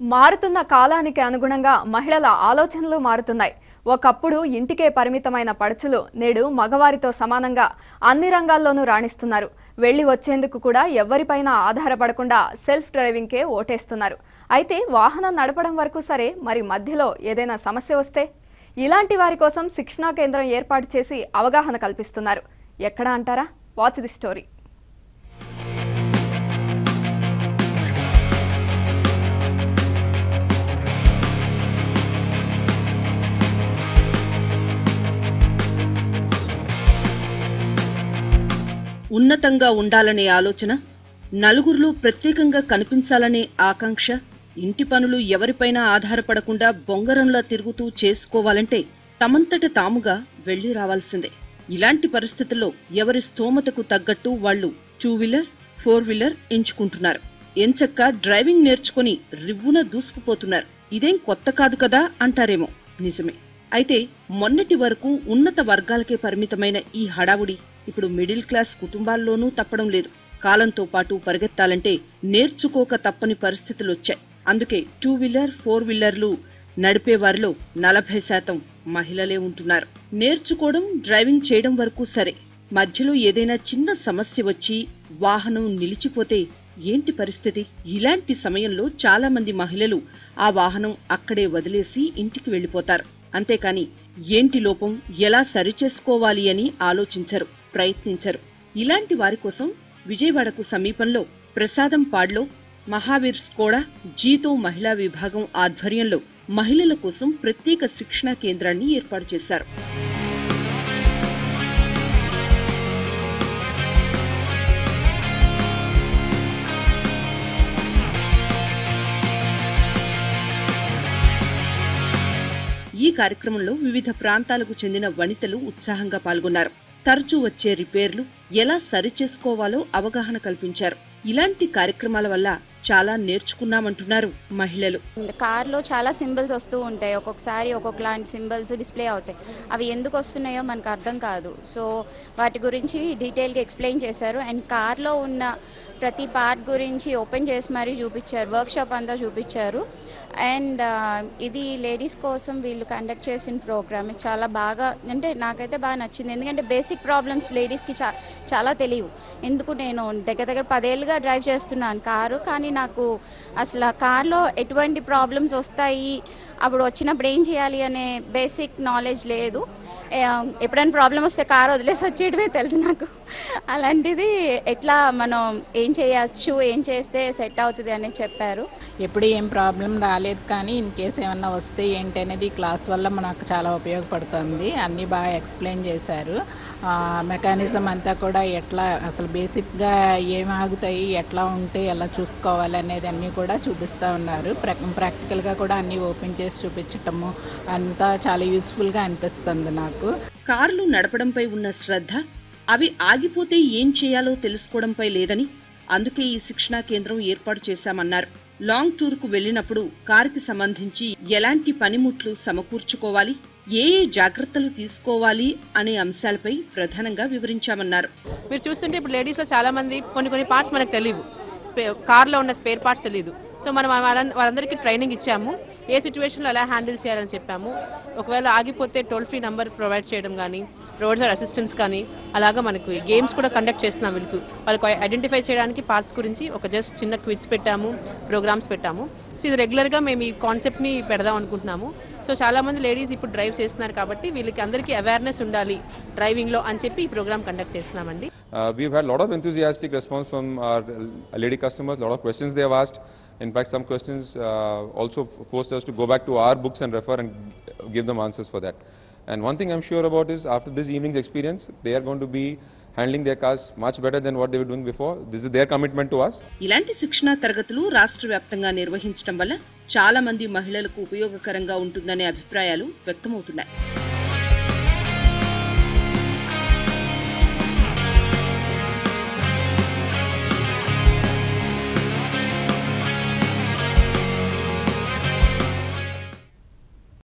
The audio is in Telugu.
మారుతున్న కాలానికి అనుగుణంగా మహిళల ఆలోచనలు మారుతున్నాయి. ఒకప్పుడు ఇంటికే పరిమితమైన పడుచులు నేడు మగవారితో సమానంగా అన్ని రంగాల్లోనూ రాణిస్తున్నారు. వెళ్ళి వచ్చేందుకు కూడా ఎవరిపైన ఆధారపడకుండా సెల్ఫ్ డ్రైవింగ్కే ఓటేస్తున్నారు. అయితే వాహనం నడపడం వరకు సరే మరి మధ్యలో ఏదైనా సమస్య వస్తే? ఇలాంటి వారి కోసం శిక్షణా కేంద్రం ఏర్పాటు చేసి అవగాహన కల్పిస్తున్నారు. ఎక్కడ అంటారా? Watch the story. ఉన్నతంగా ఉండాలనే ఆలోచన నలుగురిలో ప్రత్యేకంగా కనిపించాలనే ఆకాంక్ష ఇంటి పనులు ఎవరిపైన ఆధారపడకుండా బొంగరంలా తిరుగుతూ చేసుకోవాలంటే తమంతట తాముగా వెళ్ళి రావాల్సిందే. ఇలాంటి పరిస్థితుల్లో ఎవరి స్తోమతకు తగ్గట్టు వాళ్ళు టూ వీలర్ ఫోర్ వీలర్ ఎంచుకుంటున్నారు. ఎంచక్క డ్రైవింగ్ నేర్చుకుని రివ్వున దూసుకుపోతున్నారు. ఇదేం కొత్త కాదు కదా అంటారేమో. నిజమే. అయితే మొన్నటి వరకు ఉన్నత వర్గాలకే పరిమితమైన ఈ హడావుడి ఇప్పుడు మిడిల్ క్లాస్ కుటుంబాల్లోనూ తప్పడం లేదు. కాలంతో పాటు పరిగెత్తాలంటే నేర్చుకోక తప్పని పరిస్థితులు వచ్చాయి. అందుకే టూ వీలర్ ఫోర్ వీలర్లు నడిపే వారిలో నలభై శాతం మహిళలే ఉంటున్నారు. నేర్చుకోవడం డ్రైవింగ్ చేయడం వరకు సరే. మధ్యలో ఏదైనా చిన్న సమస్య వచ్చి వాహనం నిలిచిపోతే ఏంటి పరిస్థితి? ఇలాంటి సమయంలో చాలా మంది మహిళలు ఆ వాహనం అక్కడే వదిలేసి ఇంటికి వెళ్ళిపోతారు అంతేకాని ఏంటి లోపం? ఎలా సరిచేసుకోవాలి అని ఆలోచించరు. ప్రయత్నించరు. ఇలాంటి వారి కోసం విజయవాడకు సమీపంలో ప్రసాదం పాడ్లో మహావీర్ స్కోడా జీతో మహిళా విభాగం ఆధ్వర్యంలో మహిళల కోసం ప్రత్యేక శిక్షణా కేంద్రాన్ని ఏర్పాటు చేశారు. ఈ కార్యక్రమంలో వివిధ ప్రాంతాలకు చెందిన వనితలు ఉత్సాహంగా పాల్గొన్నారు. తరచూ వచ్చే రిపేర్లు ఎలా సరిచేసుకోవాలో అవగాహన కల్పించారు. ఇలాంటి కార్యక్రమాల వల్ల చాలా నేర్చుకున్నామంటున్నారు మహిళలు. కార్లో చాలా సింబల్స్ వస్తూ ఉంటాయి. ఒక్కొక్కసారి ఒక్కొక్కలాంటి సింబల్స్ డిస్ప్లే అవుతాయి. అవి ఎందుకు వస్తున్నాయో మనకు అర్థం కాదు. సో వాటి గురించి డీటెయిల్గా ఎక్స్ప్లెయిన్ చేశారు. అండ్ కార్లో ఉన్న ప్రతి పార్ట్ గురించి ఓపెన్ చేసి మరీ చూపించారు. వర్క్షాప్ అంతా చూపించారు. అండ్ ఇది లేడీస్ కోసం వీళ్ళు కండక్ట్ చేసిన ప్రోగ్రామ్. చాలా బాగా అంటే నాకైతే బాగా నచ్చింది. ఎందుకంటే బేసిక్ ప్రాబ్లమ్స్ లేడీస్కి చా చాలా తెలియవు. ఎందుకు నేను దగ్గర దగ్గర పదేళ్ళుగా డ్రైవ్ చేస్తున్నాను కారు కానీ నాకు అసలు ఆ కార్లో ఎటువంటి ప్రాబ్లమ్స్ వస్తాయి అప్పుడు వచ్చినప్పుడు ఏం చేయాలి అనే బేసిక్ నాలెడ్జ్ లేదు. ఎప్పుడైనా ప్రాబ్లం వస్తే కారు వదిలేసి వచ్చేయడమే తెలుసు నాకు. అలాంటిది ఎట్లా మనం ఏం చేయొచ్చు ఏం చేస్తే సెట్ అవుతుంది అని చెప్పారు. ఎప్పుడు ఏం ప్రాబ్లం రాలేదు. కానీ ఇన్ కేస్ ఏమన్నా వస్తే ఏంటి అనేది క్లాస్ వల్ల మనకు చాలా ఉపయోగపడుతుంది. అన్నీ బాగా ఎక్స్ప్లెయిన్ చేశారు. మెకానిజం అంతా కూడా ఎట్లా అసలు బేసిక్గా ఏం ఆగుతాయి ఎట్లా ఉంటే ఎలా చూసుకోవాలి అనేది అన్నీ కూడా చూపిస్తూ ఉన్నారు. ప్రాక్టికల్గా కూడా అన్నీ ఓపెన్ చేసి చూపించటము అంతా చాలా యూస్ఫుల్గా అనిపిస్తుంది నాకు. కార్లు నడపడంపై ఉన్న శ్రద్ధ అవి ఆగిపోతే ఏం చేయాలో తెలుసుకోవడంపై లేదని అందుకే ఈ శిక్షణా కేంద్రం ఏర్పాటు చేశామన్నారు. లాంగ్ టూర్కు వెళ్ళినప్పుడు కారుకి సంబంధించి ఎలాంటి పనిముట్లు సమకూర్చుకోవాలి ఏ ఏ జాగ్రత్తలు తీసుకోవాలి అనే అంశాలపై ప్రధానంగా వివరించామన్నారు. మీరు చూస్తుంటే ఇప్పుడు లేడీస్లో చాలా మంది కొన్ని కొన్ని పార్ట్స్ మనకు తెలియవు స్పే కార్లో ఉన్న స్పేర్ పార్ట్స్ తెలియదు సో మనం వాళ్ళ- వాళ్ళందరికీ ట్రైనింగ్ ఇచ్చాము. ఏ సిచ్యువేషన్లో ఎలా హ్యాండిల్ చేయాలని చెప్పాము. ఒకవేళ ఆగిపోతే టోల్ ఫ్రీ నెంబర్ ప్రొవైడ్ చేయడం కానీ రోడ్ సైడ్ అసిస్టెన్స్ కానీ అలాగా మనకు గేమ్స్ కూడా కండక్ట్ చేస్తున్నాం వీళ్ళకి. వాళ్ళకి ఐడెంటిఫై చేయడానికి పార్ట్స్ గురించి ఒక జస్ట్ చిన్న క్విజ్ పెట్టాము ప్రోగ్రామ్స్ పెట్టాము. సో ఇది రెగ్యులర్గా మేము ఈ కాన్సెప్ట్ని పెడదాం అనుకుంటున్నాము. సో చాలా మంది లేడీస్ ఇప్పుడు డ్రైవ్ చేస్తున్నారు కాబట్టి వీళ్ళకి అందరికీ అవేర్నెస్ ఉండాలి డ్రైవింగ్లో అని చెప్పి ఈ ప్రోగ్రామ్ కండక్ట్ చేస్తున్నామండి. Uh, we've had a lot of enthusiastic response from our lady customers, a lot of questions they have asked. In fact, some questions uh, also forced us to go back to our books and refer and give them answers for that. And one thing I'm sure about is after this evening's experience, they are going to be handling their cars much better then what they doing before this is their commitment to us ఇలాంటి శిక్షణా తరగతులు రాష్ట్ర వ్యాప్తంగా నిర్వహించడం వల్ల చాలా మంది మహిళలకు ఉపయోగకరంగా ఉంటుందనే అభిప్రాయాలు వ్యక్తమవుతున్నాయి